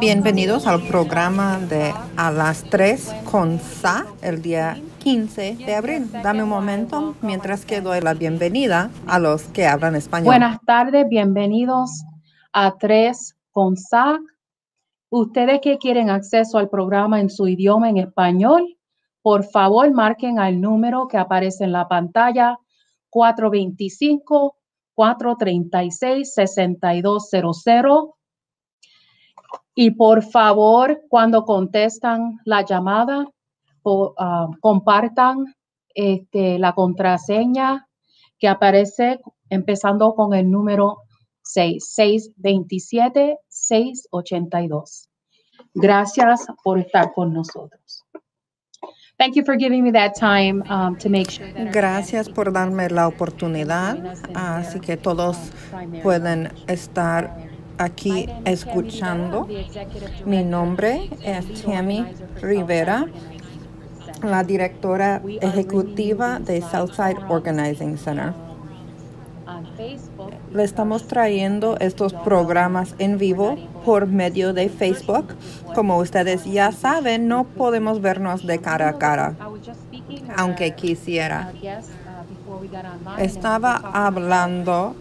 Bienvenidos al programa de A las 3 con SA el día 15 de abril. Dame un momento mientras que doy la bienvenida a los que hablan español. Buenas tardes, bienvenidos a 3 con SA. Ustedes que quieren acceso al programa en su idioma en español, por favor marquen al número que aparece en la pantalla 425 436 6200 y por favor, cuando contestan la llamada, ah, compartan este, la contraseña que aparece empezando con el número 682 Gracias por estar con nosotros. Thank you for giving me that time um, to make sure Gracias por darme la oportunidad, así que todos pueden estar aquí escuchando. Mi nombre es Tammy Rivera, la directora ejecutiva de Southside Organizing Center. Le estamos trayendo estos programas en vivo por medio de Facebook. Como ustedes ya saben, no podemos vernos de cara a cara, aunque quisiera. Estaba hablando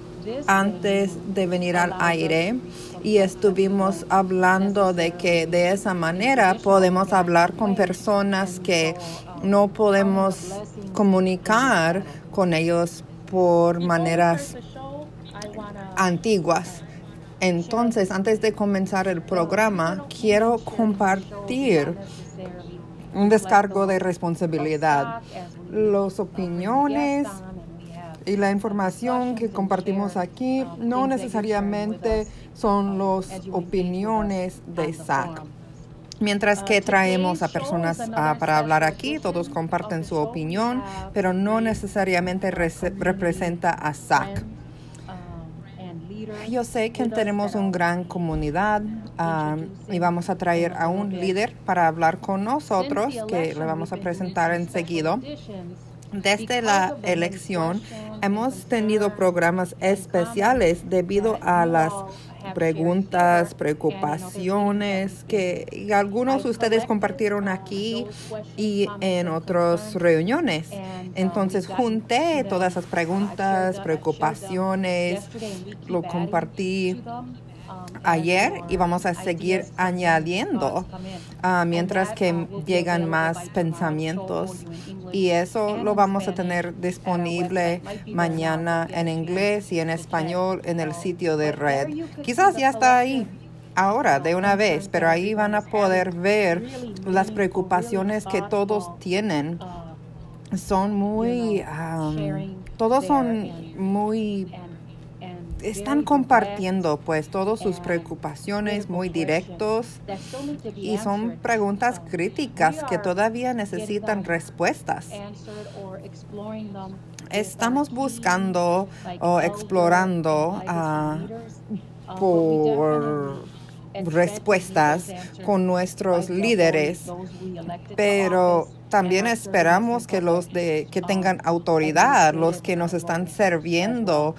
antes de venir al aire y estuvimos hablando de que de esa manera podemos hablar con personas que no podemos comunicar con ellos por maneras antiguas. Entonces, antes de comenzar el programa, quiero compartir un descargo de responsabilidad. Las opiniones y la información que compartimos aquí no necesariamente son las opiniones de SAC. Mientras que traemos a personas ah, para hablar aquí, todos comparten su opinión, pero no necesariamente representa a SAC. Yo sé que tenemos una gran comunidad ah, y vamos a traer a un líder para hablar con nosotros, que le vamos a presentar enseguida. Desde la elección hemos tenido programas especiales debido a las preguntas, preocupaciones que algunos de ustedes compartieron aquí y en otras reuniones. Entonces junté todas esas preguntas, preocupaciones, lo compartí ayer y vamos a seguir añadiendo ah, mientras que llegan más pensamientos y eso lo vamos a tener disponible mañana en inglés y en español en el sitio de red. Quizás ya está ahí ahora de una vez, pero ahí van a poder ver las preocupaciones que todos tienen. Son muy, todos son muy están compartiendo pues todas sus preocupaciones muy directos y son preguntas críticas que todavía necesitan respuestas. Estamos buscando o explorando ah, por respuestas con nuestros líderes, pero también esperamos que los de que tengan autoridad, los que nos están sirviendo,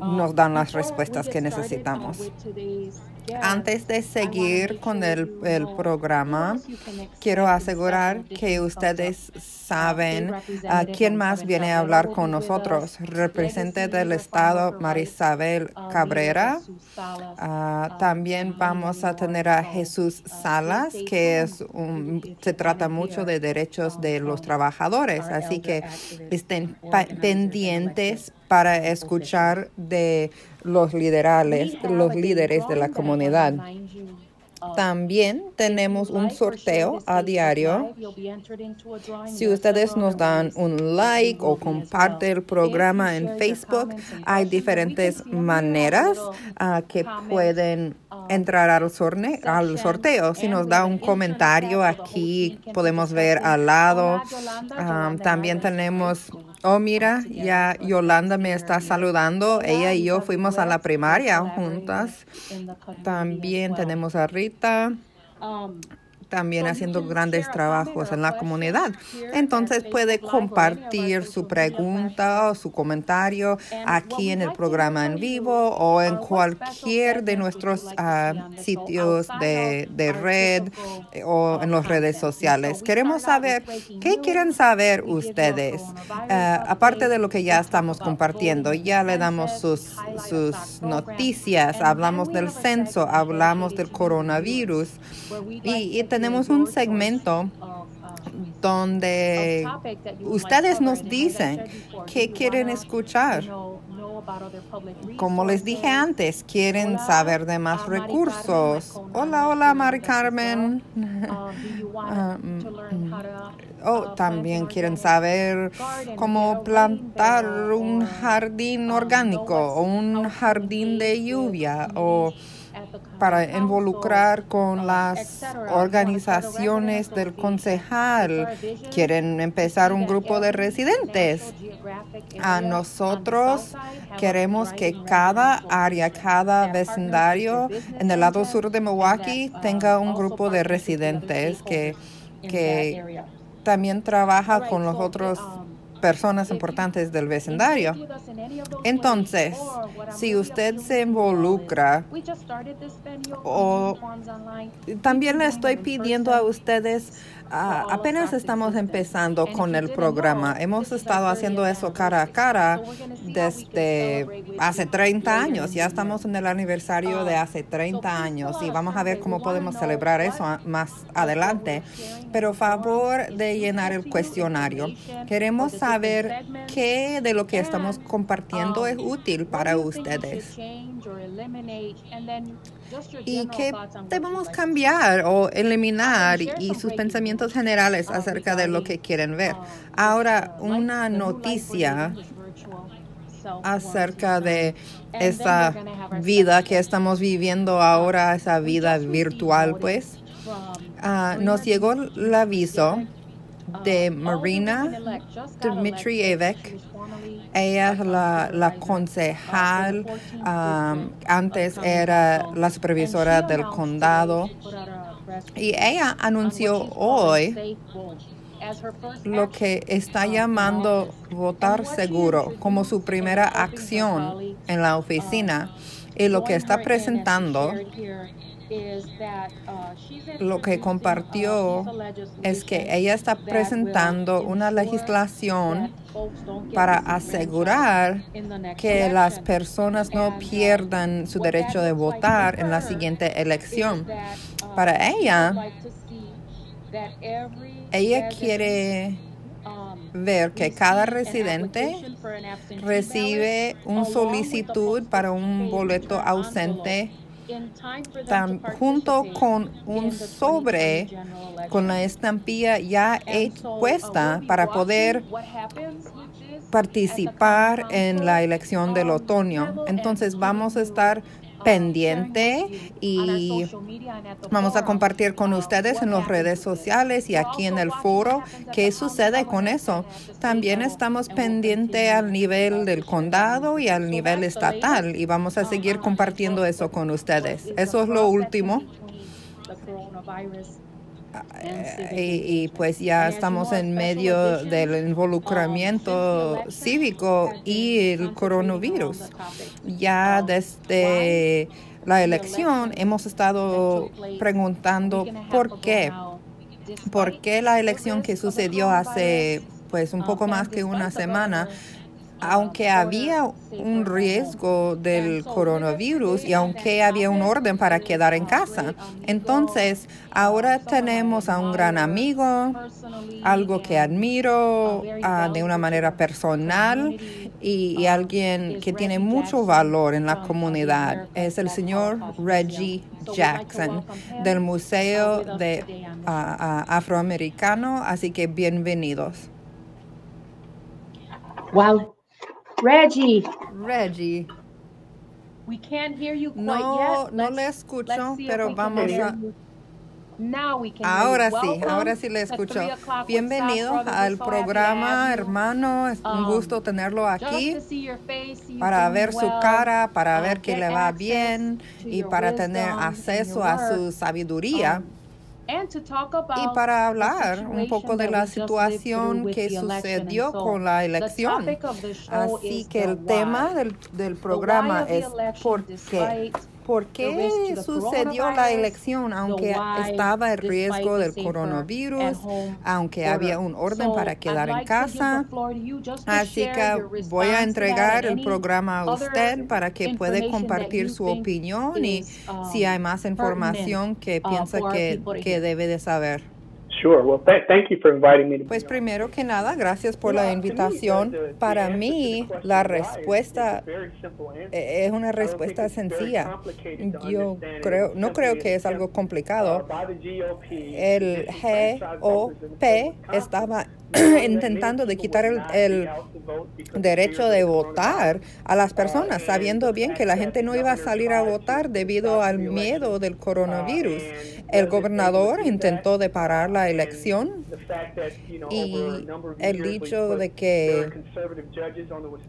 nos dan las respuestas que necesitamos. Antes de seguir con el, programa, quiero asegurar que ustedes saben a quién más viene a hablar con nosotros. Representante del Estado, Marisabel Cabrera. Ah, también vamos a tener a Jesús Salas, que es se trata mucho de derechos de los trabajadores. Así que estén pendientes para escuchar de los liderales, los líderes de la comunidad. También tenemos un sorteo a diario. Si ustedes nos dan un like o comparten el programa en Facebook, hay diferentes maneras ah, que pueden entrar al, al sorteo. Si nos da un comentario aquí, podemos ver al lado. Ah, también tenemos Oh, mira, ya Yolanda me está saludando. Ella y yo fuimos a la primaria juntas. También tenemos a Rita. También haciendo grandes trabajos en la comunidad. Entonces puede compartir su pregunta o su comentario aquí en el programa en vivo o en cualquier de nuestros ah, sitios de, de red o en las redes sociales. Queremos saber qué quieren saber ustedes, eh, aparte de lo que ya estamos compartiendo. Ya le damos sus, sus noticias, hablamos del censo, hablamos del coronavirus. y, tenemos un segmento donde ustedes nos dicen qué quieren escuchar. Como les dije antes, quieren saber de más recursos. Hola, hola, Mari Carmen. Oh, también quieren saber cómo plantar un jardín orgánico o un jardín de lluvia o para involucrar con las organizaciones del concejal. Quieren empezar un grupo de residentes. A nosotros queremos que cada área, cada vecindario en el lado sur de Milwaukee tenga un grupo de residentes que, que también trabaja con los otros personas importantes del vecindario. Entonces, si usted se involucra o también le estoy pidiendo a ustedes Ah, apenas estamos empezando con el programa. Hemos estado haciendo eso cara a cara desde hace 30 años. Ya estamos en el aniversario de hace 30 años y vamos a ver cómo podemos celebrar eso más adelante. Pero favor de llenar el cuestionario. Queremos saber qué de lo que estamos compartiendo es útil para ustedes y qué debemos cambiar o eliminar y sus pensamientos generales acerca de lo que quieren ver. Ahora, una noticia acerca de esa vida que estamos viviendo ahora, esa vida virtual, pues. Ah, nos llegó el aviso de Marina Dmitrievich ella es la, concejal, um, antes era la supervisora del condado. Y ella anunció hoy lo que está llamando votar seguro como su primera acción en la oficina. Y lo que está presentando Lo que compartió es que ella está presentando una legislación para asegurar que las personas no pierdan su derecho de votar en la siguiente elección. Uh, para ella, ella quiere um, ver que cada residente recibe una solicitud para un boleto ausente junto con un sobre con la estampilla ya puesta para poder participar en la elección del otoño. Entonces vamos a estar pendiente y vamos a compartir con ustedes en las redes sociales y aquí en el foro qué sucede con eso. También estamos pendientes al nivel del condado y al nivel estatal y vamos a seguir compartiendo eso con ustedes. Eso es lo último. Y, pues ya estamos en medio del involucramiento cívico y el coronavirus. Ya desde la elección hemos estado preguntando por qué. ¿Por qué la elección que sucedió hace pues un poco más que una semana aunque había un riesgo del coronavirus y aunque había un orden para quedar en casa. Entonces, ahora tenemos a un gran amigo, algo que admiro ah, de una manera personal y, alguien que tiene mucho valor en la comunidad. Es el señor Reggie Jackson del Museo de ah, Afroamericano. Así que bienvenidos. Wow, Reggie. Reggie. We can't hear you quite no, yet. no le escucho, pero vamos a... Ahora sí, ahora sí le escucho. Bienvenido al programa, hermano. Es un um, gusto tenerlo aquí para ver su cara, para uh, ver que le va bien y para tener acceso a su sabiduría. Y para hablar un poco de la situación que sucedió con la elección. Así que el tema del, del programa es por qué por qué sucedió la elección, aunque estaba el riesgo del coronavirus, aunque había un orden para quedar en casa. Así que voy a entregar el programa a usted para que pueda compartir su opinión y si hay más información que uh, piensa que, que debe de saber. Pues primero que nada, gracias por la invitación. Para mí, la respuesta e-, es una respuesta sencilla. Yo creo, no creo que es algo complicado. El GOP estaba intentando de quitar el, derecho de votar a las personas, sabiendo bien que la gente no iba a salir a votar debido al miedo del coronavirus. El gobernador intentó de parar la elección y el dicho de que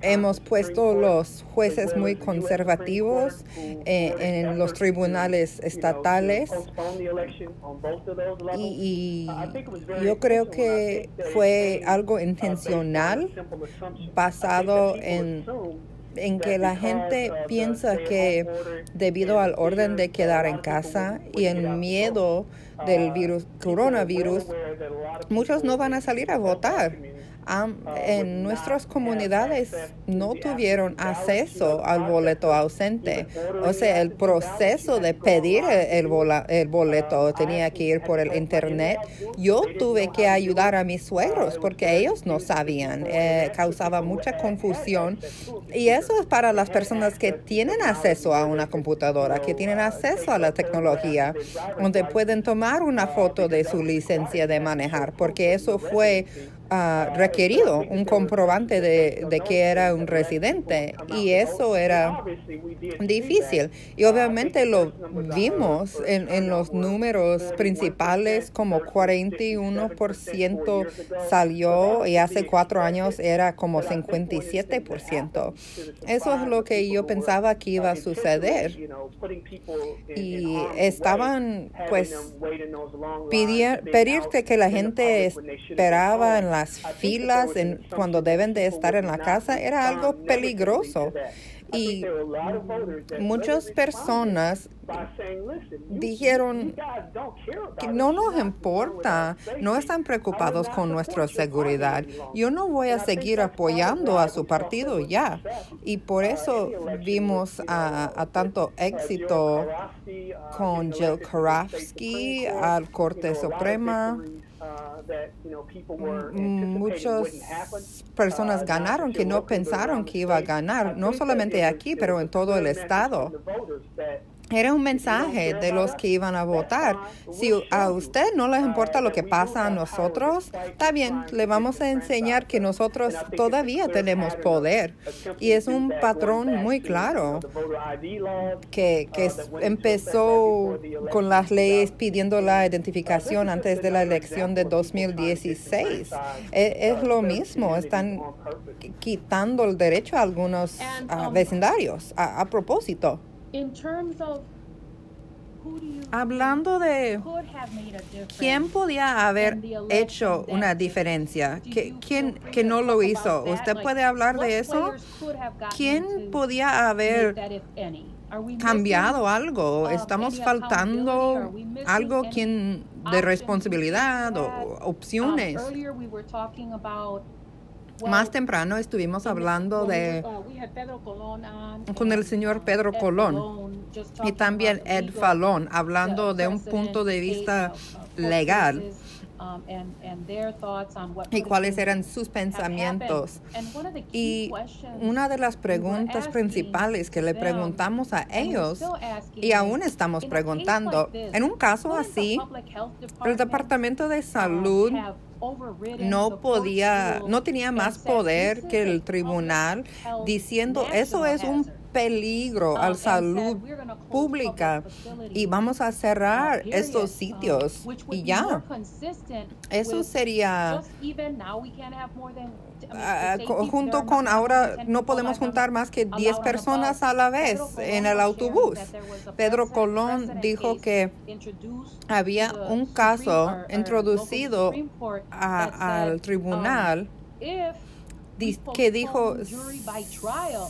hemos puesto los jueces muy conservativos eh, en los tribunales estatales y yo creo que fue algo intencional basado en, en que la gente piensa que debido al orden de quedar en casa y el miedo del virus, coronavirus, muchos no van a salir a votar en nuestras comunidades no tuvieron acceso al boleto ausente. O sea, el proceso de pedir el, el boleto tenía que ir por el internet. Yo tuve que ayudar a mis suegros porque ellos no sabían. Eh, causaba mucha confusión. Y eso es para las personas que tienen acceso a una computadora, que tienen acceso a la tecnología, donde pueden tomar una foto de su licencia de manejar, porque eso fue requerido un comprobante de, que era un residente y eso era difícil. Y obviamente lo vimos en, en los números principales como 41% salió y hace cuatro años era como 57%. Eso es lo que yo pensaba que iba a suceder. Y estaban pues pedirte que la gente esperaba en la filas en, cuando deben de estar en la casa era algo peligroso. Y muchas personas dijeron que no nos importa, no están preocupados con nuestra seguridad. Yo no voy a seguir apoyando a su partido ya. Y por eso vimos a, tanto éxito con Jill Karofsky al Corte Suprema. Mm, muchas personas ganaron que no pensaron que iba a ganar, no solamente aquí, pero en todo el estado. Era un mensaje de los que iban a votar. Si a usted no les importa lo que pasa a nosotros, está bien, le vamos a enseñar que nosotros todavía tenemos poder. Y es un patrón muy claro que, que empezó con las leyes pidiendo la identificación antes de la elección de 2016. E, es, lo mismo, están quitando el derecho a algunos um, vecindarios a propósito. Hablando de quién podía haber hecho una diferencia, quién que no lo hizo, ¿usted puede hablar de eso? ¿Quién podía haber cambiado algo? ¿Estamos faltando algo de responsabilidad o um, opciones? Más temprano estuvimos hablando de uh, con el señor Pedro Colón y también Ed Falón, hablando de un punto de vista legal um, y cuáles eran sus pensamientos. Y una de las preguntas principales que le preguntamos a ellos, y aún estamos preguntando, en un caso así, el Departamento de Salud no podía, no tenía más poder que el tribunal diciendo eso es un peligro a la salud pública y vamos a cerrar estos sitios y ya. Eso sería ah, junto con ahora no podemos juntar más que 10 personas a la vez en el autobús. Pedro Colón dijo que había un caso introducido al tribunal que dijo,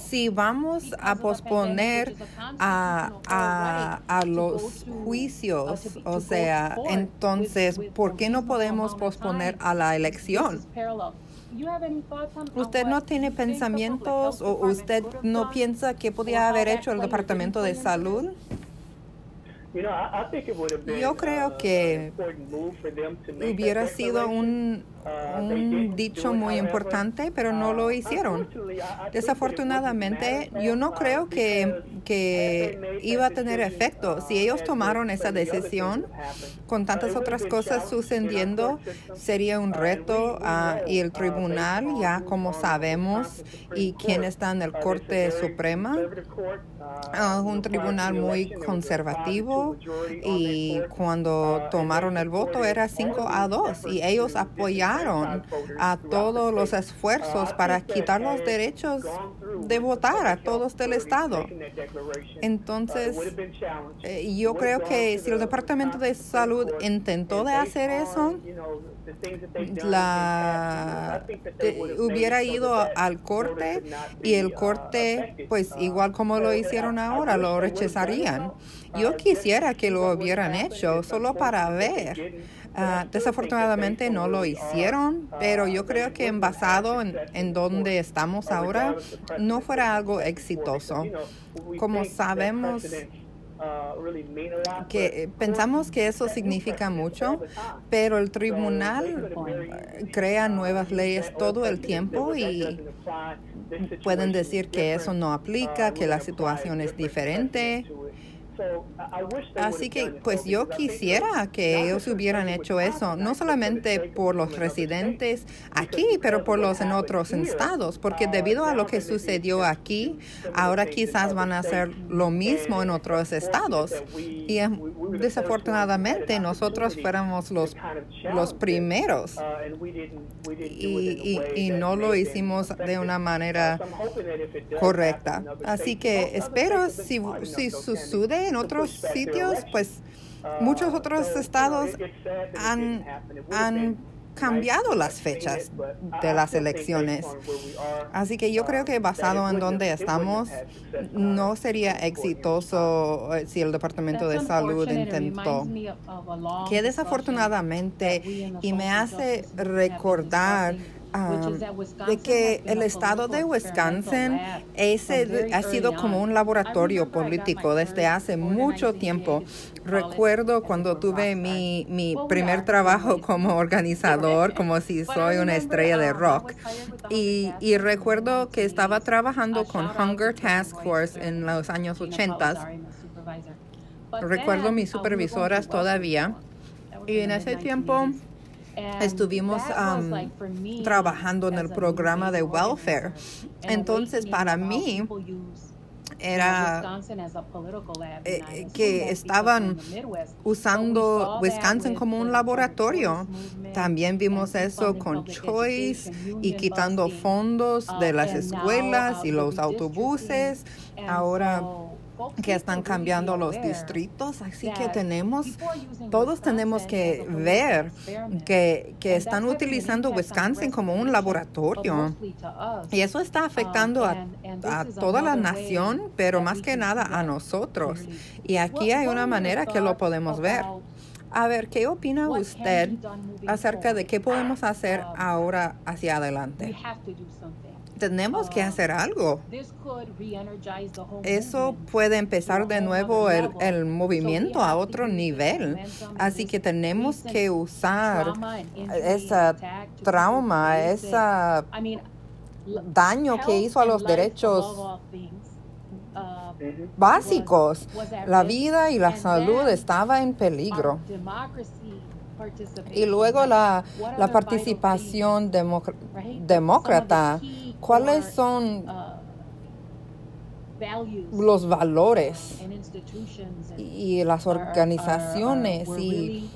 si vamos a posponer a, a, los juicios, o sea, entonces, ¿por qué no podemos posponer a la elección? ¿Usted no tiene pensamientos o usted no piensa que podía haber hecho el Departamento de Salud? Yo creo uh, que hubiera sido un, un dicho muy importante, pero no lo uh, hicieron. Desafortunadamente, yo no creo que, que iba a tener efecto. Si ellos tomaron esa decisión, con tantas otras cosas sucediendo, sería un reto y el tribunal, ya como sabemos, y quien está en el Corte Suprema, un tribunal muy conservativo y cuando tomaron el voto era 5 a 2 y ellos apoyaron a todos los esfuerzos para quitar los derechos de votar a todos del Estado. Entonces, eh, yo creo que si el Departamento de Salud intentó de hacer eso, la, hubiera ido al corte y el corte, pues igual como lo hicieron ahora, lo rechazarían. Yo quisiera que lo hubieran hecho solo para ver. Ah, desafortunadamente no lo hicieron, pero yo creo que en basado en, en donde estamos ahora, no fuera algo exitoso. Como sabemos, que eh, pensamos que eso significa mucho, pero el tribunal crea nuevas leyes todo el tiempo y pueden decir que eso no aplica, que la situación es diferente. Así que pues yo quisiera que ellos hubieran hecho eso, no solamente por los residentes aquí, pero por los en otros estados, porque debido a lo que sucedió aquí, ahora quizás van a hacer lo mismo en otros estados. Y desafortunadamente nosotros fuéramos los, los primeros y, y no lo hicimos de una manera correcta. Así que espero si, si sucede en otros sitios, pues muchos otros estados han, han cambiado las fechas de las elecciones. Así que yo creo que basado en donde estamos, no sería exitoso eh, si el Departamento de Salud intentó. Que desafortunadamente, y me hace recordar de que el estado de Wisconsin ese ha sido como un laboratorio político desde hace mucho tiempo. Recuerdo cuando tuve mi, mi primer trabajo como organizador, como si soy una estrella de rock. Y, y recuerdo que estaba trabajando con Hunger Task Force en los años 80. Recuerdo mis supervisoras todavía. Y en ese tiempo estuvimos trabajando en el programa de welfare. Entonces, para mí, era eh, que estaban usando Wisconsin como un laboratorio. También vimos eso con Choice y quitando fondos de las escuelas y los autobuses. Ahora que están cambiando los distritos, así que tenemos, todos tenemos que ver que, que están utilizando Wisconsin como un laboratorio. Y eso está afectando a, a toda la nación, pero más que nada a nosotros. Y aquí hay una manera que lo podemos ver. A ver, ¿qué opina usted acerca de qué podemos hacer ahora hacia adelante? Tenemos que hacer algo. Eso puede empezar de nuevo el, el movimiento a otro nivel. Así que tenemos que usar esa trauma, ese daño que hizo a los derechos básicos. La vida y la salud estaba en peligro. Y luego la, la participación demócrata ¿Cuáles son los valores y las organizaciones y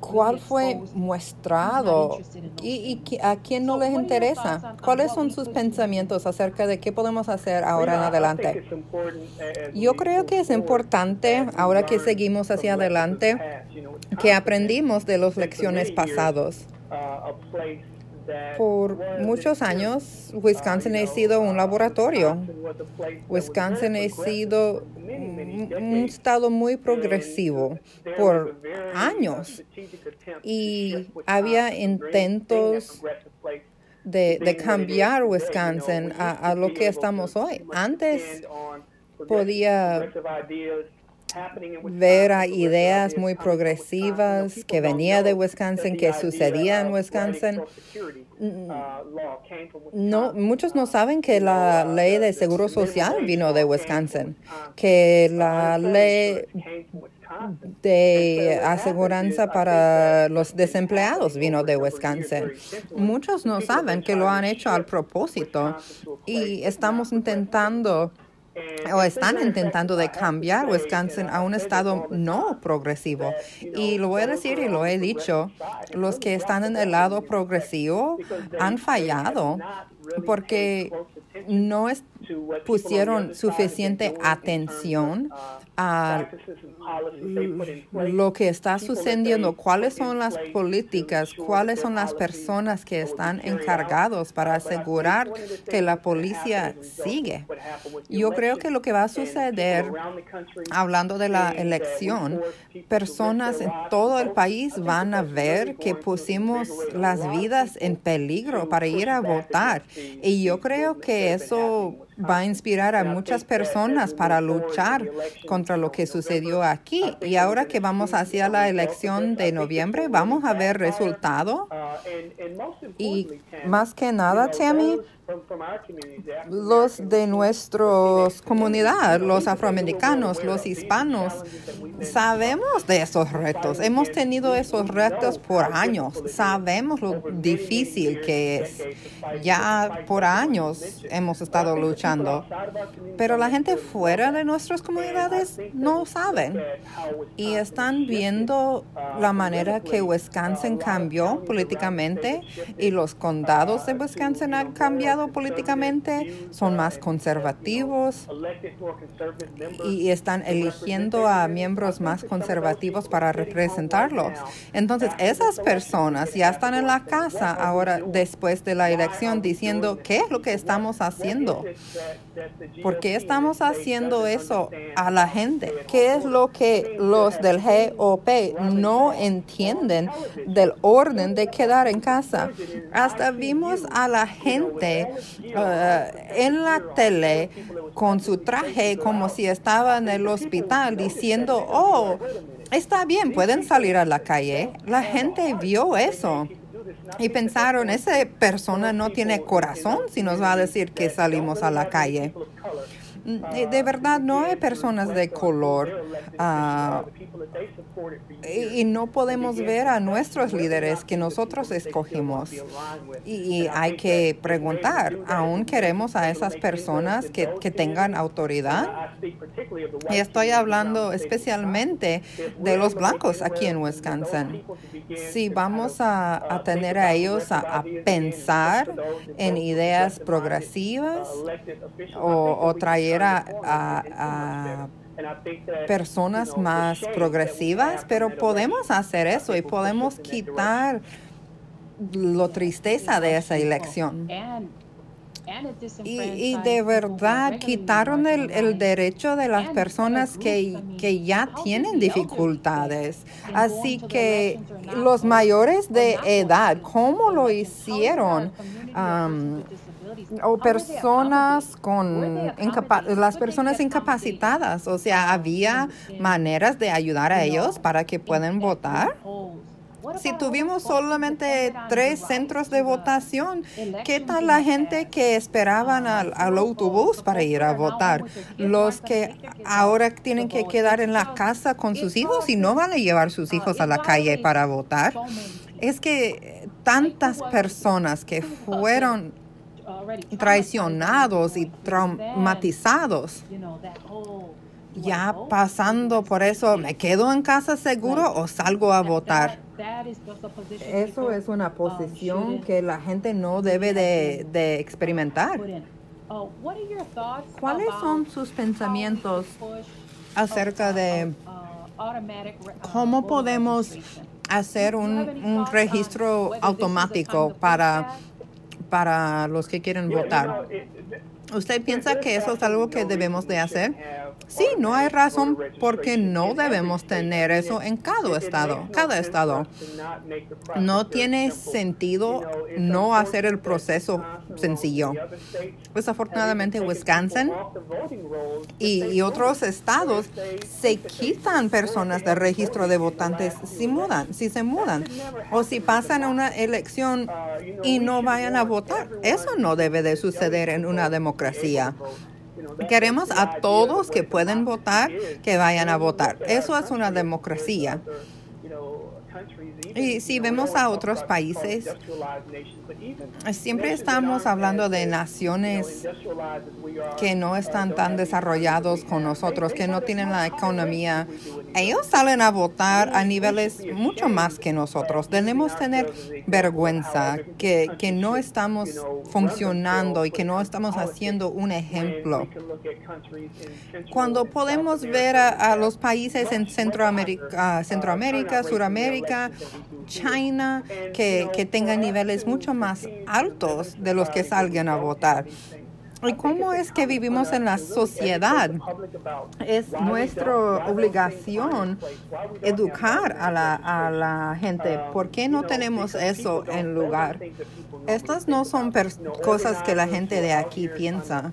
cuál fue mostrado y, y, a quién no les interesa. ¿Cuáles son sus pensamientos acerca de qué podemos hacer ahora en adelante? Yo creo que es importante, ahora que seguimos hacia adelante, que aprendimos de las lecciones pasadas. Por muchos años, Wisconsin ha sido un laboratorio. Wisconsin ha sido un estado muy progresivo por años y había intentos de, cambiar Wisconsin a, lo que estamos hoy. Antes podía ver a ideas muy progresivas que venía de Wisconsin, que sucedía en Wisconsin. Mm, no, muchos no saben que la ley de seguro social vino de Wisconsin, que la ley de aseguranza para los desempleados vino de Wisconsin. Muchos no saben que lo han hecho al propósito y estamos intentando o están intentando de cambiar Wisconsin a un estado no progresivo. Y lo voy a decir y lo he dicho, los que están en el lado progresivo han fallado porque no pusieron suficiente atención a lo que está sucediendo, cuáles son las políticas, cuáles son las personas que están encargados para asegurar que la policía sigue. Yo creo que lo que va a suceder, hablando de la elección, personas en todo el país van a ver que pusimos las vidas en peligro para ir a votar. Y yo creo que eso va a inspirar a muchas personas para luchar contra lo que sucedió aquí. Y ahora que vamos hacia la elección de noviembre, vamos a ver resultado. Y más que nada, Tammy, los de nuestra comunidad, los afroamericanos, los hispanos, sabemos de esos retos. Hemos tenido esos retos por años. Sabemos lo difícil que es. Ya por años hemos estado luchando. Pero la gente fuera de nuestras comunidades no saben. Y están viendo la manera que Wisconsin cambió políticamente y los condados de Wisconsin han cambiado políticamente, son más conservativos y están eligiendo a miembros más conservativos para representarlos. Entonces, esas personas ya están en la casa ahora después de la elección diciendo, ¿qué es lo que estamos haciendo? ¿Por qué estamos haciendo eso a la gente? ¿Qué es lo que los del GOP no entienden del orden de quedar en casa? Hasta vimos a la gente eh, en la tele con su traje como si estaba en el hospital diciendo, oh, está bien, pueden salir a la calle. La gente vio eso. Y pensaron, esa persona no tiene corazón si nos va a decir que salimos a la calle. De, verdad, no hay personas de color ah, y, no podemos ver a nuestros líderes que nosotros escogimos. Y, hay que preguntar, ¿aún queremos a esas personas que, que tengan autoridad? Y estoy hablando especialmente de los blancos aquí en Wisconsin. Si vamos a, a tener a ellos a, pensar en ideas progresivas o, o traer a, personas más progresivas, pero podemos hacer eso y podemos quitar la tristeza de esa elección. Y, de verdad quitaron el, derecho de las personas que, que, ya tienen dificultades. Así que los mayores de edad, ¿cómo lo hicieron? O personas con las personas incapacitadas, o sea, había maneras de ayudar a ellos para que puedan votar. Si tuvimos solamente tres centros de votación, ¿qué tal la gente que esperaban al, autobús para ir a votar? Los que ahora tienen que quedar en la casa con sus hijos y no van a llevar sus hijos a la calle para votar. Es que tantas personas que fueron traicionados y traumatizados. Ya pasando por eso, ¿me quedo en casa seguro o salgo a votar? Eso es una posición que la gente no debe de, de experimentar. ¿Cuáles son sus pensamientos acerca de cómo podemos hacer un, un registro automático para, para los que quieren votar? ¿Usted piensa que eso es algo que debemos de hacer? Sí, no hay razón por qué no debemos tener eso en cada estado. Cada estado. No tiene sentido no hacer el proceso sencillo. Desafortunadamente, Wisconsin y, y otros estados se quitan personas del registro de votantes si mudan, si se mudan o si pasan a una elección y no vayan a votar. Eso no debe de suceder en una democracia. Queremos a todos que pueden votar que vayan a votar. Eso es una democracia. Y si vemos a otros países, siempre estamos hablando de naciones que no están tan desarrollados con nosotros, que no tienen la economía. Ellos salen a votar a niveles mucho más que nosotros. Debemos tener vergüenza que, que no estamos funcionando y que no estamos haciendo un ejemplo. Cuando podemos ver a, los países en Centroamérica, Centroamérica, Suramérica, China, que, que tengan niveles mucho más altos de los que salgan a votar. ¿Y cómo es que vivimos en la sociedad? Es nuestra obligación educar a la, a la gente. ¿Por qué no tenemos eso en lugar? Estas no son cosas que la gente de aquí piensa.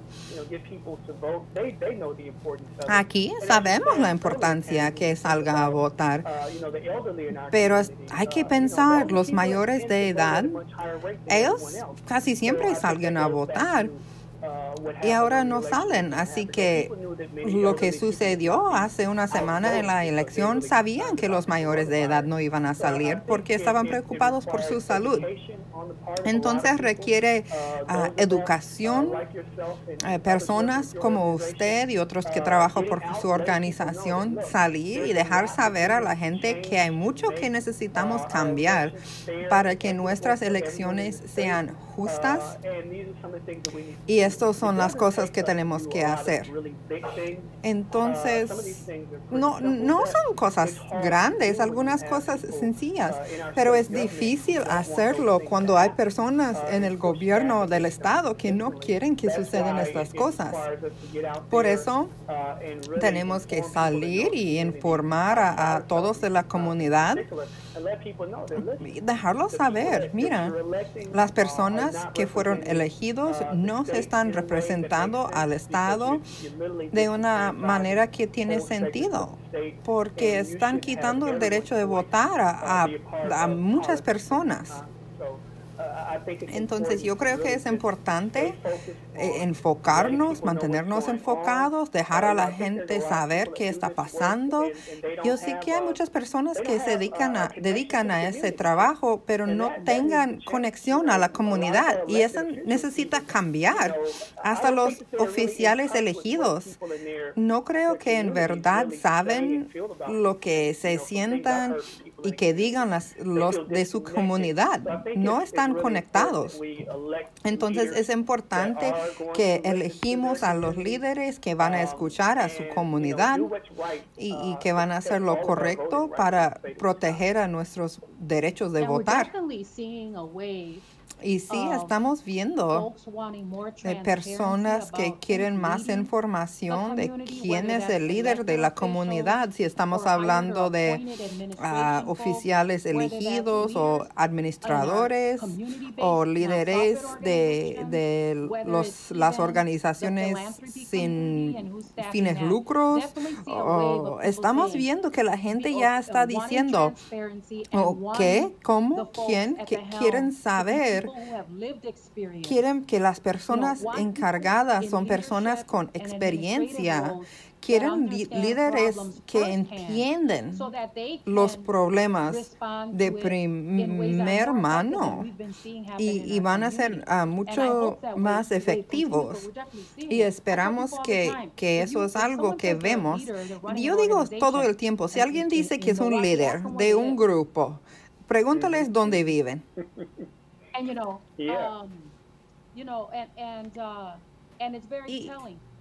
Aquí sabemos la importancia que salga a votar, pero hay que pensar, los mayores de edad, ellos casi siempre salgan a votar uh, y ahora no salen. Así que lo que sucedió hace una semana en la elección, sabían que los mayores de edad no iban a salir porque estaban preocupados por su salud. Entonces requiere ah, educación, eh, personas como usted y otros que trabajan por su organización, salir y dejar saber a la gente que hay mucho que necesitamos cambiar para que nuestras elecciones sean justas y estas son las cosas que tenemos que hacer. Entonces, no, no son cosas grandes, algunas cosas sencillas, pero es difícil hacerlo cuando hay personas en el gobierno del Estado que no quieren que sucedan estas cosas. Por eso, tenemos que salir y informar a, a todos de la comunidad y dejarlos saber, mira, las personas que fueron elegidos no se están representando al Estado de una manera que tiene sentido, porque están quitando el derecho de votar a, a muchas personas. Entonces yo creo que es importante eh, enfocarnos, mantenernos enfocados, dejar a la gente saber qué está pasando. Yo sé que hay muchas personas que se dedican a, dedican a ese trabajo, pero no tengan conexión a la comunidad y eso necesita cambiar. Hasta los oficiales elegidos. No creo que en verdad saben lo que se sientan y que digan las, los de su comunidad. No están conectados. Entonces es importante que elegimos a los líderes que van a escuchar a su comunidad y, y que van a hacer lo correcto para proteger a nuestros derechos de votar. Y sí, um, estamos viendo de personas que quieren más información de quién es el líder de la comunidad, si estamos hablando de ah, oficiales elegidos o administradores o líderes de, de los, las organizaciones sin fines lucros. estamos viendo que la gente ya está diciendo, ¿qué? ¿Cómo? ¿Quién? que quieren saber Quieren que las personas encargadas son personas con experiencia. quieren líderes que entienden los problemas de primer mano. y, van a ser uh, mucho más efectivos. Y esperamos que, que, eso es algo que vemos. Yo digo todo el tiempo, si alguien dice que es un líder de un grupo, pregúntales dónde viven.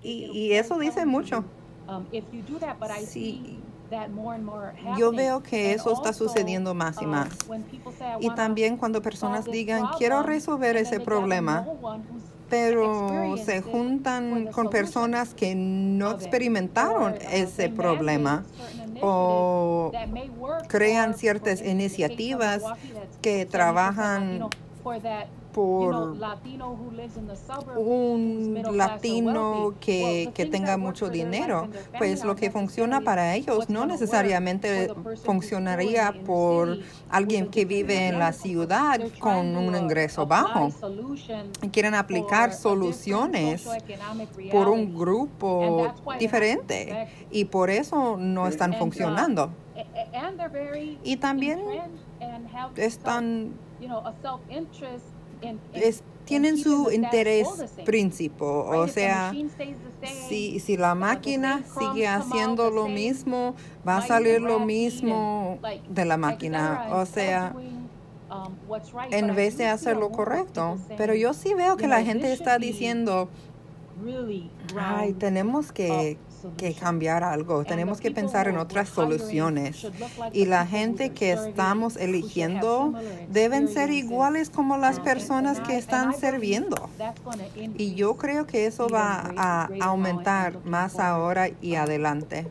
y eso dice mucho. Um, sí. Yo veo que eso está sucediendo más y um, más. Y también cuando personas digan, quiero resolver ese problema, pero se juntan con personas que no experimentaron ese problema o crean ciertas iniciativas que trabajan por un latino que, que tenga mucho dinero, pues lo que funciona para ellos no necesariamente funcionaría por alguien que vive en la ciudad con un ingreso bajo. Quieren aplicar soluciones por un grupo diferente y por eso no están funcionando. Y también están tienen su interés principal, o sea, si, si la máquina sigue haciendo lo mismo, va a salir lo mismo de la máquina, o sea, um, en vez de hacer lo correcto. Pero yo sí veo que la gente está diciendo, ay, tenemos que que cambiar algo, tenemos que pensar en otras soluciones. Y la gente que estamos eligiendo deben ser iguales como las personas que están sirviendo. Y yo creo que eso va a aumentar más ahora y adelante.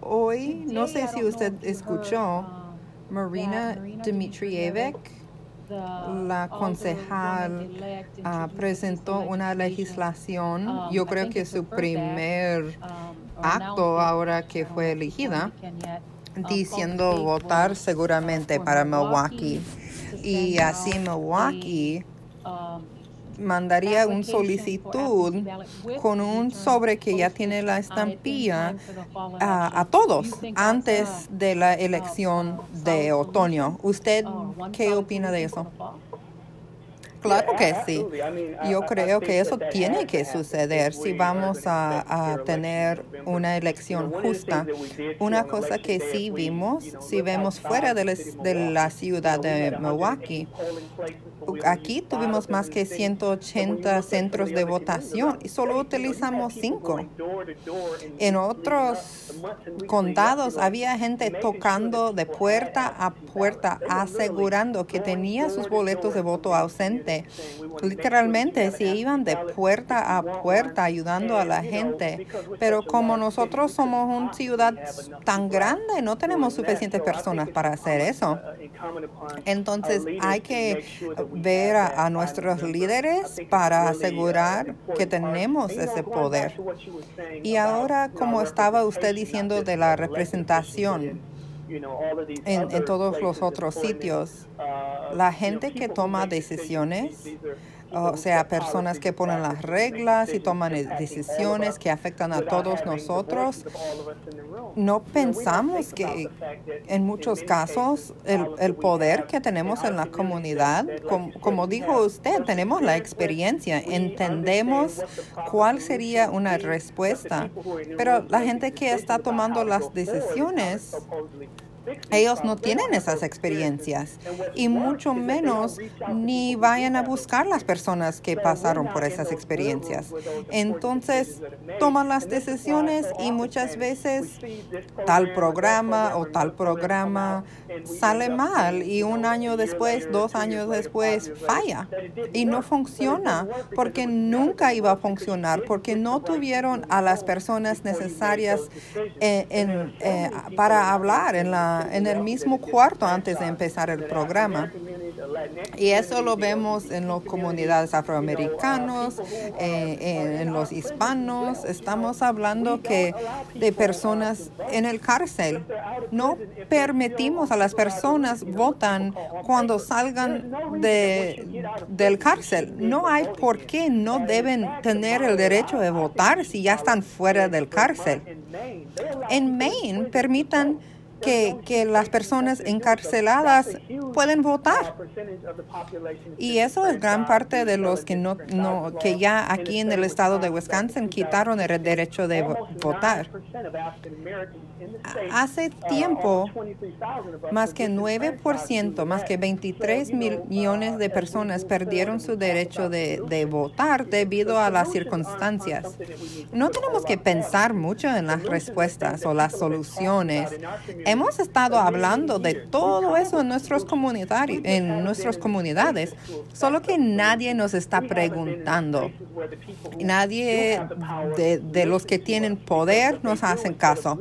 Hoy, no sé si usted escuchó, Marina Dmitrievich la concejal ah, presentó una legislación, um, yo creo que su primer um, acto ahora que fue elegida, um, diciendo votar seguramente para Milwaukee. Y así Milwaukee mandaría una solicitud con un sobre que ya tiene la estampilla a, a todos antes de la elección de otoño. ¿Usted qué opina de eso? Claro que sí. Yo creo que eso tiene que suceder si vamos a, tener una elección justa. Una cosa que sí vimos, si vemos fuera de, la ciudad de Milwaukee, aquí tuvimos más que 180 centros de votación y solo utilizamos cinco. En otros condados había gente tocando de puerta a puerta asegurando que tenía sus boletos de voto ausentes Literalmente, si iban de puerta a puerta ayudando a la gente. Pero como nosotros somos una ciudad tan grande, no tenemos suficientes personas para hacer eso. Entonces, hay que ver a, nuestros líderes para asegurar que tenemos ese poder. Y ahora, como estaba usted diciendo de la representación, en, todos los otros sitios. Uh, la gente que toma decisiones o sea, personas que ponen las reglas y toman decisiones que afectan a todos nosotros. No pensamos que en muchos casos el, poder que tenemos en la comunidad, como, dijo usted, tenemos la experiencia, entendemos cuál sería una respuesta, pero la gente que está tomando las decisiones ellos no tienen esas experiencias y mucho menos ni vayan a buscar las personas que pasaron por esas experiencias. Entonces toman las decisiones y muchas veces tal programa o tal programa sale mal y un año después, dos años después falla y no funciona porque nunca iba a funcionar porque no tuvieron a las personas necesarias eh, eh, para hablar en la en el mismo cuarto antes de empezar el programa. Y eso lo vemos en las comunidades afroamericanos, eh, en, los hispanos. Estamos hablando que de personas en el cárcel. No permitimos a las personas votan cuando salgan de, del cárcel. No hay por qué no deben tener el derecho de votar si ya están fuera del cárcel. En Maine permitan que, las personas encarceladas pueden votar. Y eso es gran parte de los que no, no que ya aquí en el estado de Wisconsin quitaron el derecho de votar. Hace tiempo, más que 9%, más que 23 millones de personas perdieron su derecho de, votar debido a las circunstancias. No tenemos que pensar mucho en las respuestas o las soluciones hemos estado hablando de todo eso en, nuestros en nuestras comunidades, solo que nadie nos está preguntando. Nadie de los que tienen poder nos hacen caso,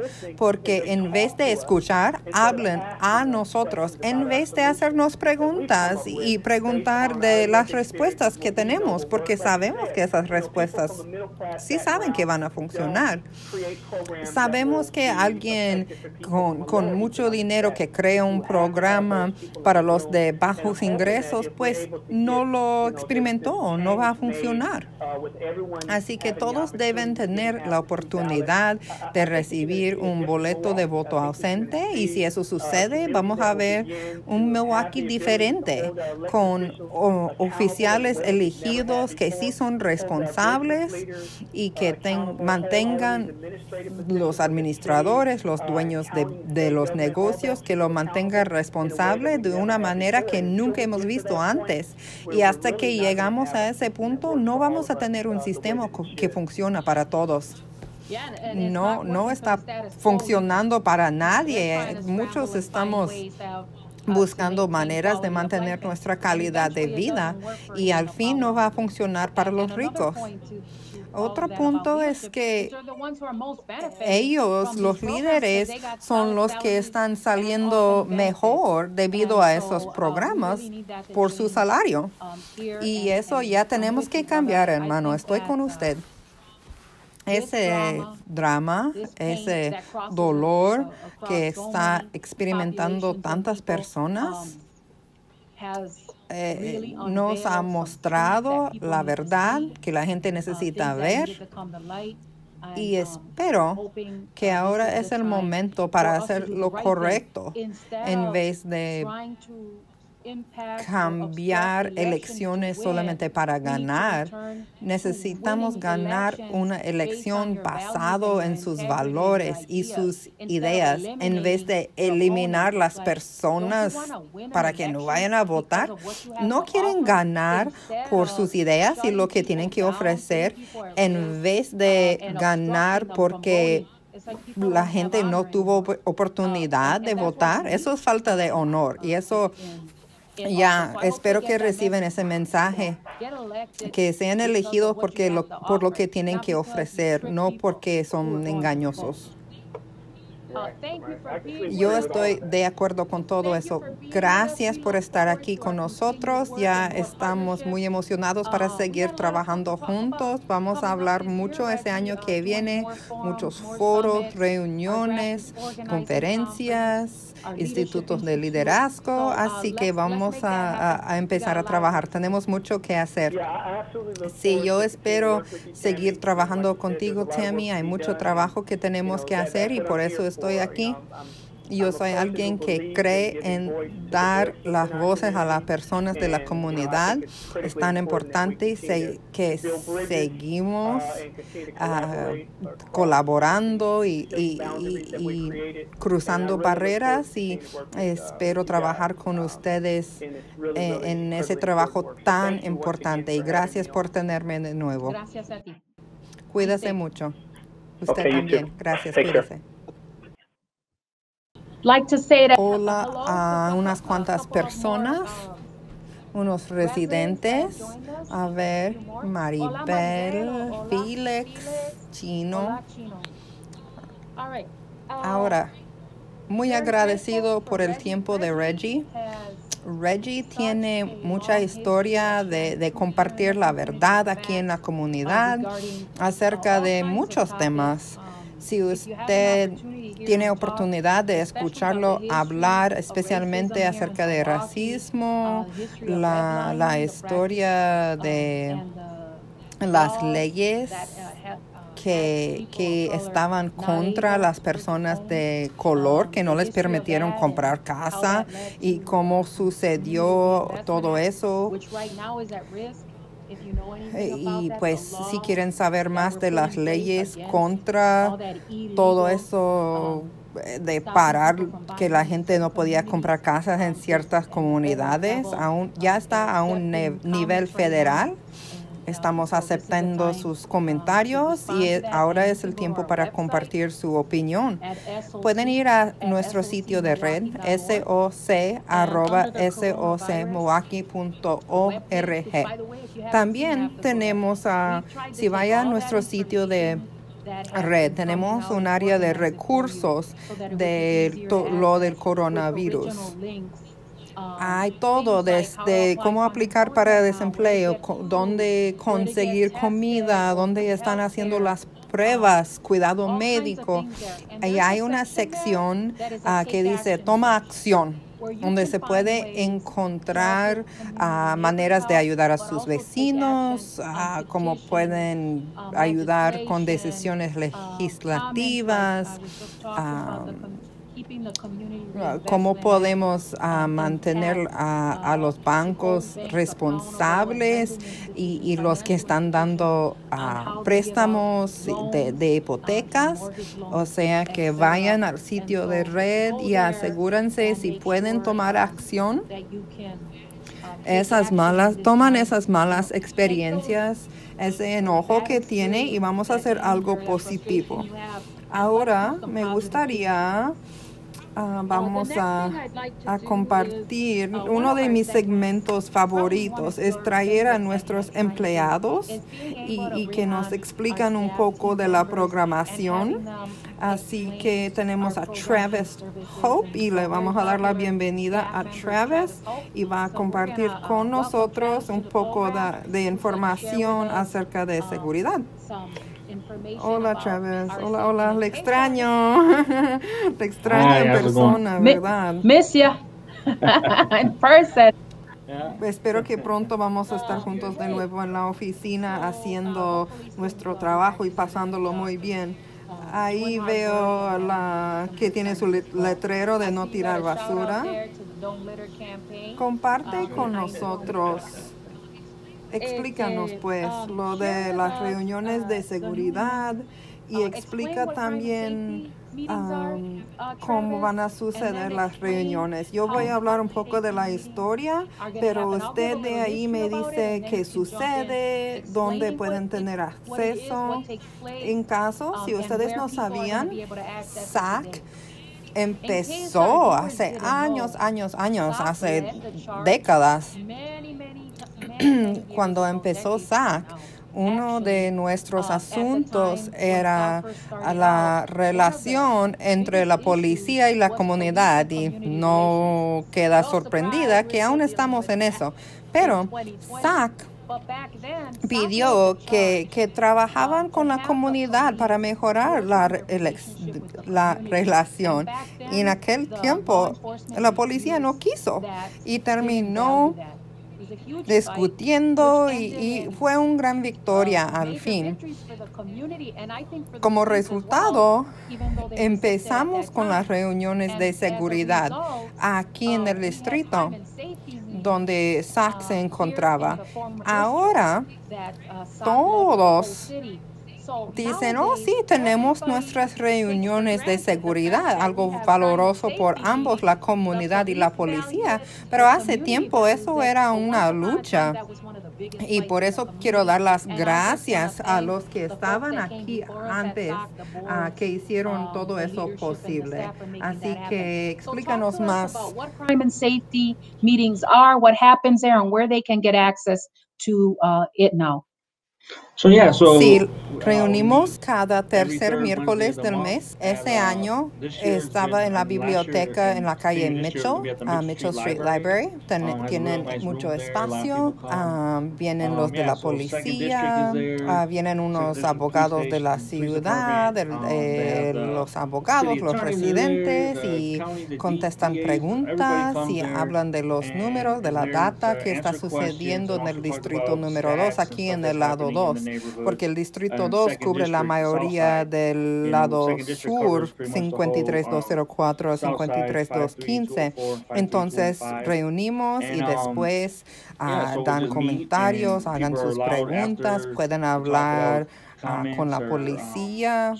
porque en vez de escuchar, hablan a nosotros, en vez de hacernos preguntas y preguntar de las respuestas que tenemos, porque sabemos que esas respuestas sí saben que van a funcionar. Sabemos que alguien con, mucho dinero que crea un programa para los de bajos ingresos, pues no lo experimentó, no va a funcionar. Así que todos deben tener la oportunidad de recibir un boleto de voto ausente y si eso sucede, vamos a ver un Milwaukee diferente con oficiales elegidos que sí son responsables y que mantengan los administradores, los dueños de, de los negocios que lo mantenga responsable de una manera que nunca hemos visto antes. Y hasta que llegamos a ese punto, no vamos a tener un sistema que funciona para todos. No, no está funcionando para nadie. Muchos estamos buscando maneras de mantener nuestra calidad de vida y al fin no va a funcionar para los ricos. Otro punto es que ellos, los líderes, son los que están saliendo mejor debido a esos programas por su salario. Y eso ya tenemos que cambiar, hermano. Estoy con usted ese drama, ese dolor que está experimentando tantas personas eh, nos ha mostrado la verdad que la gente necesita ver. y espero que ahora es el momento para hacer lo correcto en vez de cambiar elecciones solamente para ganar. Necesitamos ganar una elección basado en sus valores y sus ideas en vez de eliminar las personas para que no vayan a votar. No quieren ganar por sus ideas y lo que tienen que ofrecer en vez de ganar porque la gente no tuvo oportunidad de votar. Eso es falta de honor y eso ya, espero que reciban ese mensaje, que sean elegidos porque por lo que tienen que ofrecer, no porque son engañosos. Yo estoy de acuerdo con todo eso. Gracias por estar aquí con nosotros. Ya estamos muy emocionados para seguir trabajando juntos. Vamos a hablar mucho ese año que viene, muchos foros, reuniones, conferencias, institutos de liderazgo. Así que vamos a, a empezar a trabajar. Tenemos mucho que hacer. Sí, yo espero seguir trabajando contigo, Tammy. Hay mucho trabajo que tenemos que hacer y por eso estoy aquí. Yo soy alguien que cree en dar las voces a las personas de la comunidad. Es tan importante que seguimos ah, colaborando y, cruzando barreras y espero trabajar con ustedes eh, en ese trabajo tan importante. Y gracias por tenerme de nuevo. Gracias a ti. Cuídese mucho. Usted también. Gracias. Cuídese. Hola a unas cuantas personas, unos residentes. A ver, Maribel, Felix, Chino. Ahora, muy agradecido por el tiempo de Reggie. Reggie tiene mucha historia de, de, compartir la verdad aquí en la comunidad acerca de muchos temas. Si usted tiene oportunidad de escucharlo hablar especialmente acerca de racismo, la, la historia de las leyes que, que, estaban contra las personas de color, que no les permitieron comprar casa y cómo sucedió todo eso. Y pues si quieren saber más de las leyes contra todo eso eh, de parar que la gente no podía comprar casas en ciertas comunidades, aún ya está a un nivel federal. Estamos aceptando sus comentarios y ahora es el tiempo para compartir su opinión. Pueden ir a nuestro sitio de red soc.socmoaki.org. También tenemos, a, si vaya a nuestro sitio de red. Tenemos un área de recursos de lo del coronavirus. Hay todo, desde cómo aplicar para desempleo, dónde conseguir comida, dónde están haciendo las pruebas, cuidado médico. Y hay una sección ah, que dice toma acción donde se puede encontrar ah, maneras de ayudar a sus vecinos, uh, cómo pueden ayudar con decisiones legislativas, Ah, ¿Cómo podemos uh, mantener a, a, los bancos responsables y, y, los que están dando uh, préstamos de, de, hipotecas? O sea, que vayan al sitio de red y asegúrense si pueden tomar acción. Esas malas, toman esas malas experiencias, ese enojo que tiene y vamos a hacer algo positivo. Ahora me gustaría Ah, vamos a, a, compartir uno de mis segmentos favoritos es traer a nuestros empleados y, y, que nos explican un poco de la programación. Así que tenemos a Travis Hope y le vamos a dar la bienvenida a Travis y va a compartir con nosotros un poco de, de información acerca de seguridad. Hola, Chávez. Hola, hola. Le extraño. Le extraño en persona, ¿verdad? Messia. en person. Espero que pronto vamos a estar juntos de nuevo en la oficina haciendo nuestro trabajo y pasándolo muy bien. Ahí veo la que tiene su letrero de no tirar basura. Comparte con nosotros Explícanos pues um, lo de las reuniones de seguridad y uh, explica también um, uh, cómo van a suceder las reuniones. Yo voy a hablar un poco de la historia, pero usted de ahí me dice qué sucede, dónde pueden tener acceso. En caso, si um, ustedes no sabían, SAC empezó hace años, años, años, hace décadas cuando empezó SAC, uno de nuestros asuntos era la relación entre la policía y la comunidad y no queda sorprendida que aún estamos en eso. Pero SAC pidió que, trabajaban con la comunidad para mejorar la, la relación. Y en aquel tiempo la policía no quiso y terminó discutiendo y, fue una gran victoria al fin. Como resultado, empezamos con las reuniones de seguridad aquí en el distrito donde SAC se encontraba. Ahora, todos dicen, oh sí, tenemos nuestras reuniones de seguridad, algo valoroso por ambos, la comunidad y la policía, pero hace tiempo eso era una lucha. Y por eso quiero dar las gracias a los que estaban aquí antes, uh, que hicieron todo eso posible. Así que explícanos más. Crime and safety meetings are, what happens there, and where they can get access to uh, it now. Sí, reunimos cada tercer miércoles del mes. Ese año estaba en la biblioteca en la calle Mitchell, a Mitchell Street Library. tienen mucho espacio. Ah, vienen los de la policía, ah, vienen unos abogados de la ciudad, eh, los abogados, los residentes y contestan preguntas y hablan de los números, de la data que está sucediendo en el distrito número 2, aquí en el lado 2 porque el Distrito 2 cubre la mayoría del lado sur, 53204 a 53215. Entonces, reunimos y después ah, dan comentarios, hagan sus preguntas, pueden hablar ah, con la policía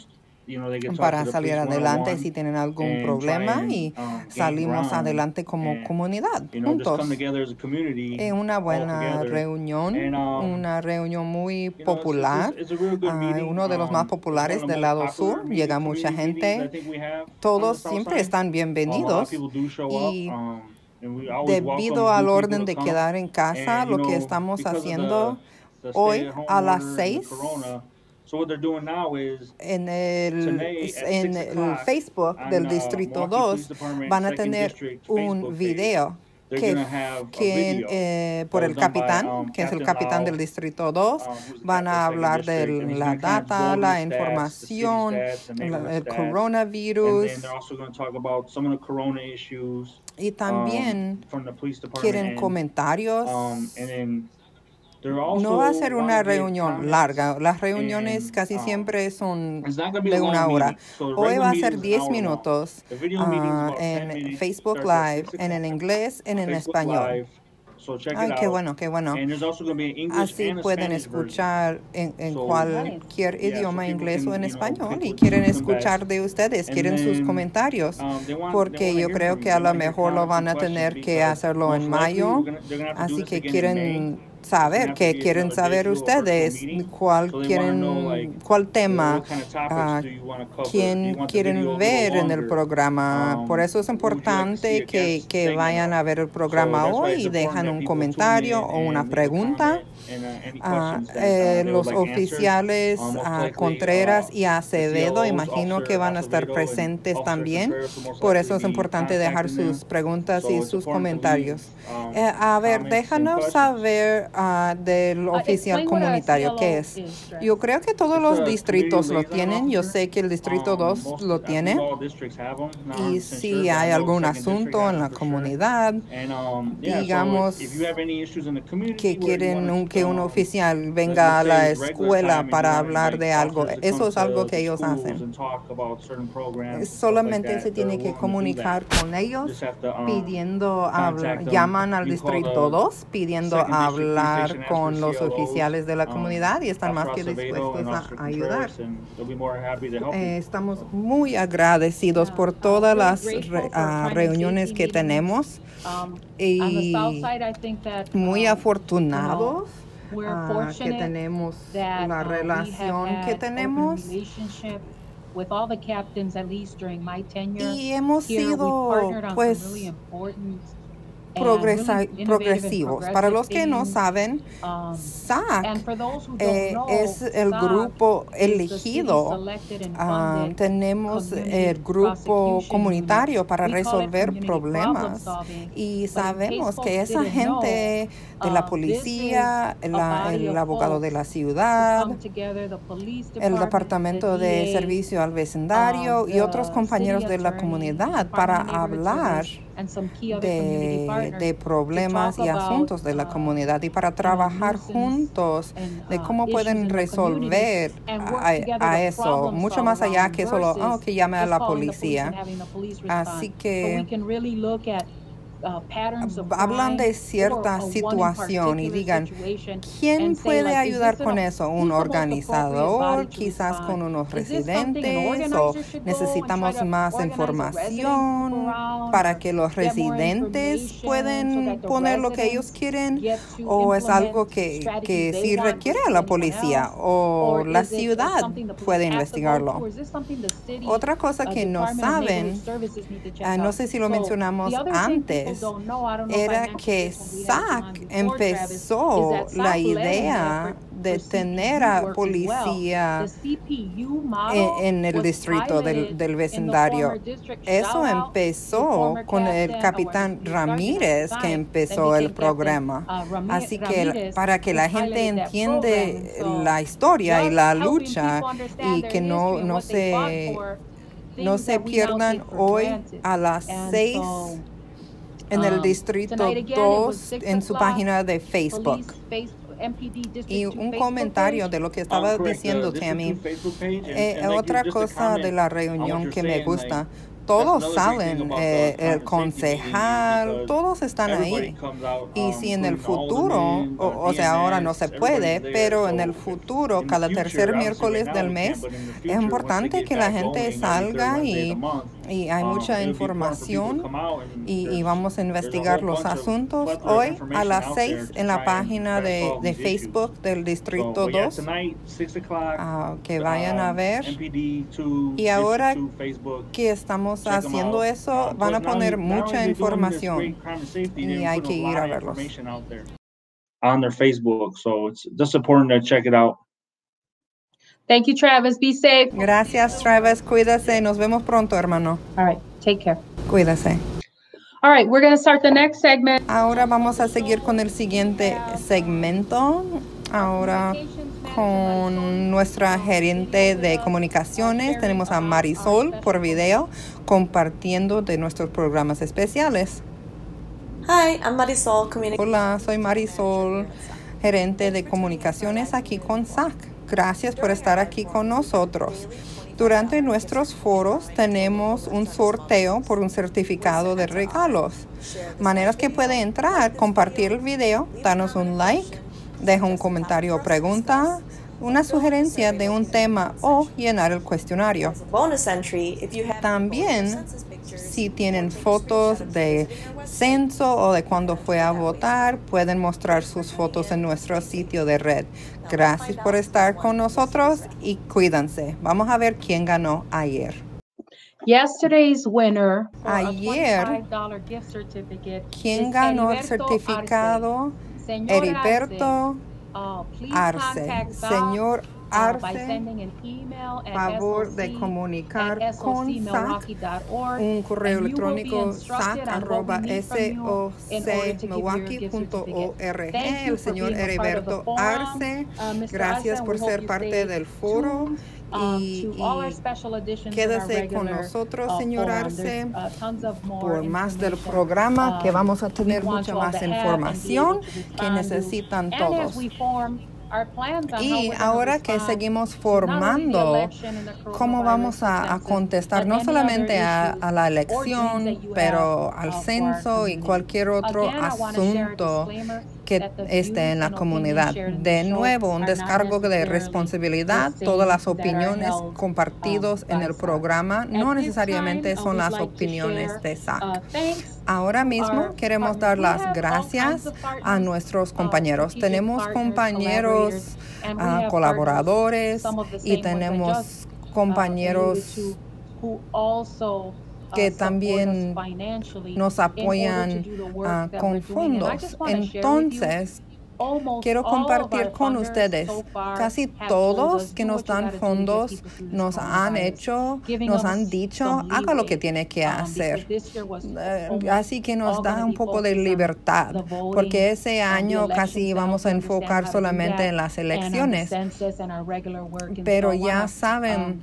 para salir adelante si tienen algún problema y um, salimos adelante como comunidad juntos. Es una buena reunión, um, una reunión muy popular, ah, uno de los más um, populares del lado sur, llega mucha gente, todos siempre están bienvenidos y debido al orden de quedar en casa, lo que estamos haciendo hoy a las seis en el, en el Facebook del uh, Distrito 2 van a tener un video que, eh, por el capitán, um, que es el capitán del Distrito 2, um, van a hablar de la data, la información, el coronavirus. Y también um, quieren comentarios no va a ser una reunión larga. Las reuniones casi um, siempre son de una hora. Hoy va a ser 10 minutos ah, en Facebook Live, en el inglés, en el español. Ay, qué bueno, qué bueno. Así pueden escuchar en, cualquier idioma, inglés o en español, y quieren escuchar de ustedes, quieren sus comentarios, um, porque yo creo que a lo mejor lo van a tener que hacerlo en mayo, así que quieren saber, que quieren saber ustedes, cuál quieren, cuál tema, uh, quién quieren ver en el programa. Um, Por eso es importante que, que vayan a ver el programa hoy y dejan un comentario o una pregunta. Uh, eh, los oficiales uh, Contreras y Acevedo, imagino que van a estar presentes también. Por eso es importante dejar sus preguntas y sus comentarios. Um, eh, a ver, déjanos saber uh, del oficial comunitario, ¿qué es? Yo creo que todos los distritos lo tienen. Yo sé que el distrito 2 um, lo tiene. Y si hay algún asunto en la comunidad, um, digamos que quieren un, que un oficial venga a la escuela para hablar de algo, eso es algo que ellos hacen. Solamente se tiene que comunicar con ellos pidiendo hablar, llaman al distrito 2 pidiendo hablar con los oficiales de la um, comunidad y están más que dispuestos a ayudar. Eh, estamos muy agradecidos por todas las ah, reuniones que tenemos. um, y muy uh, afortunados ah, que tenemos la uh, relación que tenemos. y hemos sido pues progresivos. Para los que no saben, um, SAC eh, es el grupo elegido. Ah, tenemos el grupo comunitario para resolver problemas y sabemos que esa gente de la uh, policía, el abogado de la ciudad, el departamento de servicio al vecindario y otros compañeros de la comunidad para hablar de, problemas y asuntos de la uh, comunidad y para trabajar juntos de uh, cómo pueden resolver a, eso, mucho más allá que solo, oh, que llame a la policía. Así que hablan de cierta situación y digan, ¿quién puede ayudar con eso? ¿Un organizador? Quizás con unos residentes o necesitamos más información para que los residentes pueden poner lo que ellos quieren o es algo que, que sí requiere a la policía o la ciudad puede investigarlo. Otra cosa que no saben, ah, no sé si lo mencionamos antes, era que SAC empezó la idea de tener a policía en, el distrito del, del, vecindario. Eso empezó con el capitán Ramírez que empezó el programa. Uh, Así que para que la gente entiende la historia y la lucha y que no, no se no se pierdan hoy a las 6 en el um, distrito 2 en su página de Facebook. Y un comentario de lo que estaba um, diciendo Tammy. Eh, otra cosa de la reunión que me gusta todos salen, eh, el concejal, todos están ahí. Y si en el futuro, o, sea, ahora no se puede, pero en el futuro, cada tercer miércoles del mes, es importante que la gente salga y, y hay mucha información y, vamos a investigar los asuntos hoy a las 6 en la página de, de Facebook del Distrito 2. Ah, que vayan a ver. Y ahora que estamos haciendo eso, van a poner mucha información y hay que ir a verlos. On their Facebook, so it's just important to check it out. Thank you, Travis. Be safe. Gracias, Travis. Cuídese. Nos vemos pronto, hermano. All right. Take care. Cuídese. All right, we're going to start the next segment. Ahora vamos a seguir con el siguiente segmento. Ahora con nuestra gerente de comunicaciones. Tenemos a Marisol por video compartiendo de nuestros programas especiales. Hi, I'm Marisol. Hola, soy Marisol, gerente de comunicaciones aquí con SAC. Gracias por estar aquí con nosotros. Durante nuestros foros tenemos un sorteo por un certificado de regalos. Maneras que puede entrar, compartir el video, darnos un like, deja un comentario o pregunta, una sugerencia de un tema o llenar el cuestionario. También, si tienen fotos de censo o de cuando fue a votar, pueden mostrar sus fotos en nuestro sitio de red. Gracias por estar con nosotros y cuídense. Vamos a ver quién ganó ayer. Yesterday's winner ayer, ¿quién ganó el certificado? Heriberto Oh, Arce. Señor uh, Arce, favor de comunicar con SAC un correo electrónico sac arroba socmilwaukee.org. El señor Heriberto Arce, uh, gracias por ser parte del foro. Um, y, quédese con nosotros, uh, señor Arce, uh, por más del programa, que um, vamos a tener mucha más información que necesitan todos. Y ahora que seguimos formando cómo vamos a, contestar no solamente a, la elección, pero al censo y cualquier otro asunto que esté en la comunidad. De nuevo, un descargo de responsabilidad. Todas las opiniones compartidas en el programa no necesariamente son las opiniones de SAC. Ahora mismo queremos dar las gracias a nuestros compañeros. Tenemos compañeros ah, colaboradores y tenemos compañeros que también nos apoyan ah, con fondos. Entonces, Quiero compartir con ustedes, casi todos que nos dan fondos nos han hecho, nos han dicho, haga lo que tiene que um, hacer. Eh, así que nos da un poco de libertad, porque ese año casi vamos a enfocar solamente en las elecciones. Pero ya saben um,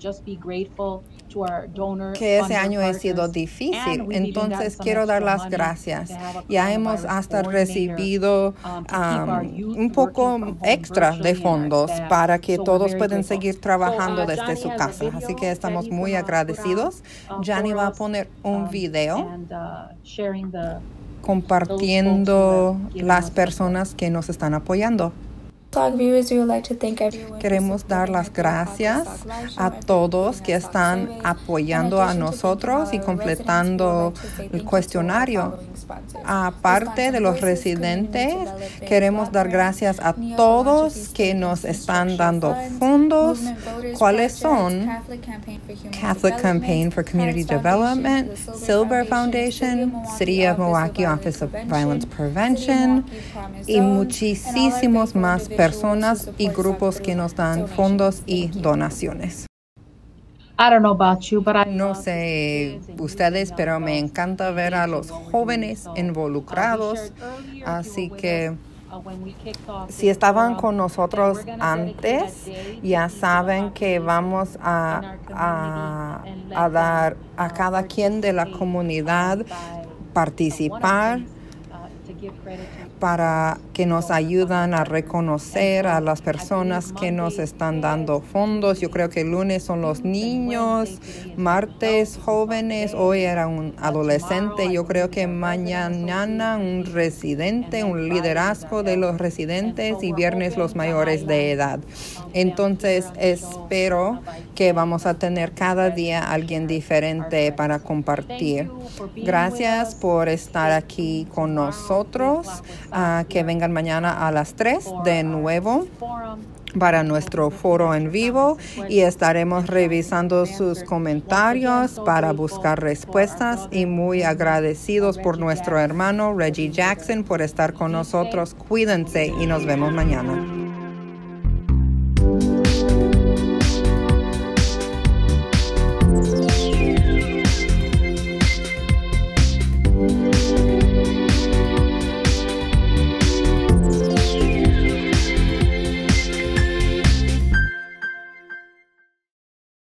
que ese año ha sido difícil. Entonces quiero dar las gracias. Ya hemos hasta recibido um, un poco extra de fondos para que todos puedan seguir trabajando uh, desde su casa. Así que estamos muy agradecidos. Jani va a poner un um, video uh, compartiendo las personas que nos están apoyando. Queremos dar las gracias a todos que están apoyando a nosotros y completando el cuestionario. Aparte de los residentes, queremos dar gracias a todos que nos están dando fondos. ¿Cuáles son? Catholic Campaign for Community Development, Silver Foundation, City of Milwaukee Office of Violence Prevention y muchísimos más personas y grupos que nos dan fondos y donaciones. No sé ustedes, pero me encanta ver a los jóvenes involucrados. Así que si estaban con nosotros antes, ya saben que vamos a, a, a dar a cada quien de la comunidad participar para que nos ayudan a reconocer a las personas que nos están dando fondos. Yo creo que el lunes son los niños, martes jóvenes, hoy era un adolescente. Yo creo que mañana un residente, un liderazgo de los residentes y viernes los mayores de edad. Entonces espero que vamos a tener cada día alguien diferente para compartir. Gracias por estar aquí con nosotros. Uh, que vengan mañana a las 3 de nuevo para nuestro foro en vivo y estaremos revisando sus comentarios para buscar respuestas y muy agradecidos por nuestro hermano Reggie Jackson por estar con nosotros. Cuídense y nos vemos mañana.